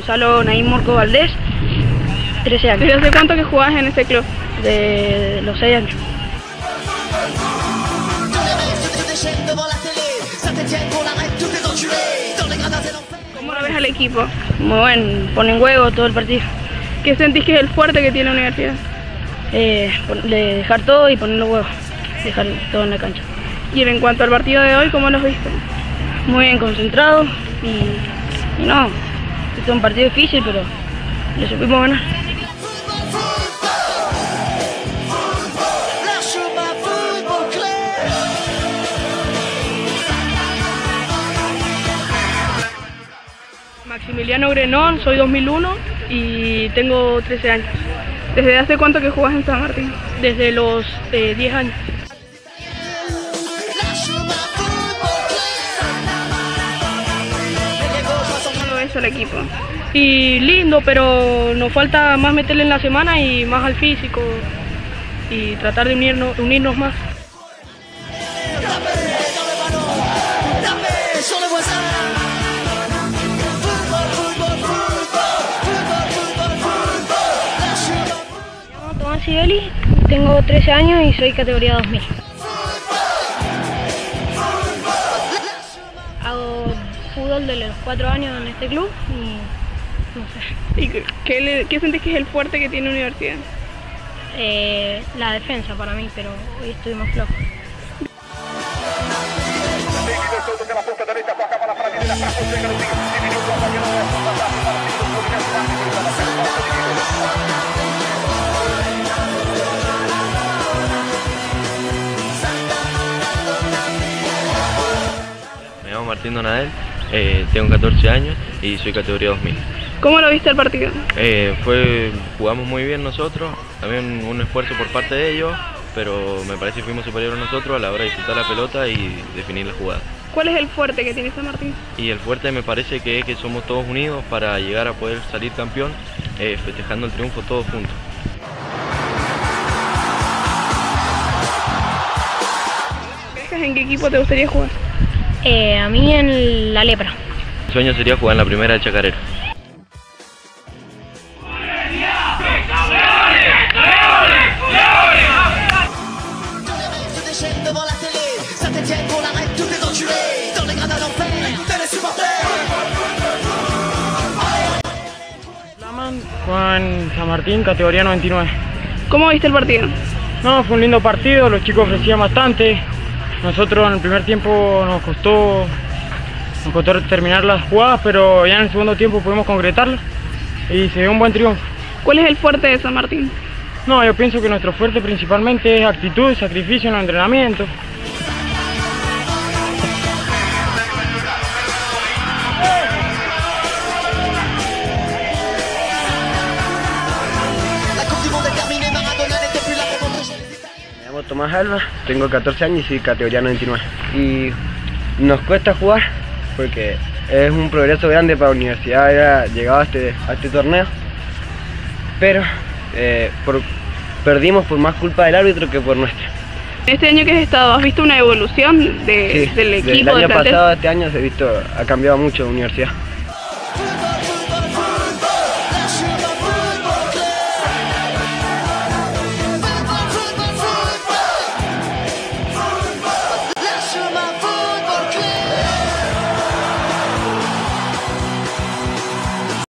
Gonzalo Naim Morco Valdés, 13 años. ¿Desde hace cuánto que jugás en ese club? De los 6 años. ¿Cómo lo ves al equipo? Muy buen, ponen huevo todo el partido. ¿Qué sentís que es el fuerte que tiene la universidad? Eh, de dejar todo y poner los huevos. Dejar todo en la cancha. Y en cuanto al partido de hoy, ¿cómo los viste? Muy bien concentrado y, y no, es un partido difícil, pero lo supimos ganar. Maximiliano Grenón, soy 2001 y tengo 13 años. ¿Desde hace cuánto que jugás en San Martín? Desde los eh, 10 años. ¿Cómo lo ves al equipo? Y lindo, pero nos falta más meterle en la semana y más al físico y tratar de unirnos, unirnos más. Tomás Sibeli, tengo 13 años y soy categoría 2000. Fútbol de los 4 años en este club y no sé. ¿Y qué- qué, le- qué sentís que es el fuerte que tiene la universidad? Eh, la defensa para mí, pero hoy estuvimos flojos. Me llamo Martín Donadel, eh, tengo 14 años y soy categoría 2000. ¿Cómo lo viste el partido? Eh, fue, jugamos muy bien nosotros, también un esfuerzo por parte de ellos, pero me parece que fuimos superiores nosotros a la hora de disputar la pelota y definir la jugada. ¿Cuál es el fuerte que tiene San Martín? Y el fuerte me parece que es que somos todos unidos para llegar a poder salir campeón, eh, festejando el triunfo todos juntos. ¿Crees en qué equipo te gustaría jugar? Eh, a mí en la lepra. Mi sueño sería jugar en la primera de Chacarero. en San Martín, categoría 99. ¿Cómo viste el partido? No, fue un lindo partido, los chicos ofrecían bastante. Nosotros en el primer tiempo nos costó, nos costó terminar las jugadas, pero ya en el segundo tiempo pudimos concretarlas y se dio un buen triunfo. ¿Cuál es el fuerte de San Martín? No, yo pienso que nuestro fuerte principalmente es actitud, sacrificio en los entrenamientos. Me llamo Tomás Alba, tengo 14 años y soy categoría 99. Y nos cuesta jugar porque es un progreso grande para la universidad haber llegado a este, a este torneo. Pero eh, por- perdimos por más culpa del árbitro que por nuestra. Este año que has estado, ¿has visto una evolución de- Sí, del equipo, el del año pasado a este año se ha visto, ha cambiado mucho la universidad.